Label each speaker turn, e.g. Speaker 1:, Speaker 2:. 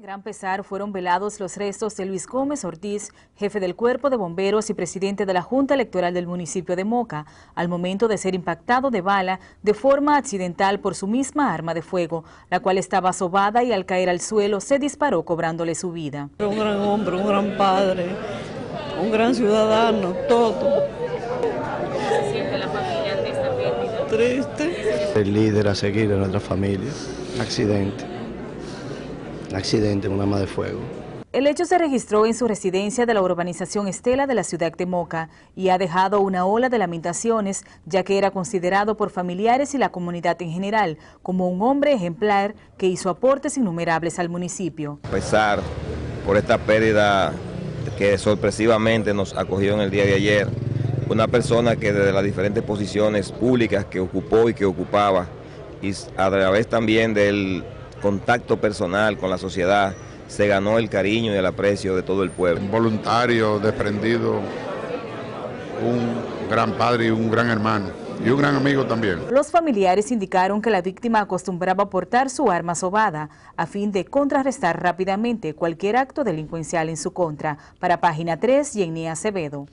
Speaker 1: gran pesar fueron velados los restos de Luis Gómez Ortiz, jefe del Cuerpo de Bomberos y presidente de la Junta Electoral del municipio de Moca, al momento de ser impactado de bala de forma accidental por su misma arma de fuego, la cual estaba sobada y al caer al suelo se disparó cobrándole su vida.
Speaker 2: Un gran hombre, un gran padre, un gran ciudadano, todo.
Speaker 1: ¿Se siente la familia de esta pérdida?
Speaker 2: Triste.
Speaker 3: El líder a seguir de nuestra familia, accidente accidente, un arma de fuego.
Speaker 1: El hecho se registró en su residencia de la urbanización Estela de la ciudad de Moca y ha dejado una ola de lamentaciones, ya que era considerado por familiares y la comunidad en general como un hombre ejemplar que hizo aportes innumerables al municipio.
Speaker 4: A pesar por esta pérdida que sorpresivamente nos acogió en el día de ayer, una persona que desde las diferentes posiciones públicas que ocupó y que ocupaba, y a través también del contacto personal con la sociedad, se ganó el cariño y el aprecio de todo el pueblo.
Speaker 5: Un voluntario, desprendido, un gran padre y un gran hermano. Y un gran amigo también.
Speaker 1: Los familiares indicaron que la víctima acostumbraba portar su arma sobada a fin de contrarrestar rápidamente cualquier acto delincuencial en su contra. Para Página 3, Jenny Acevedo.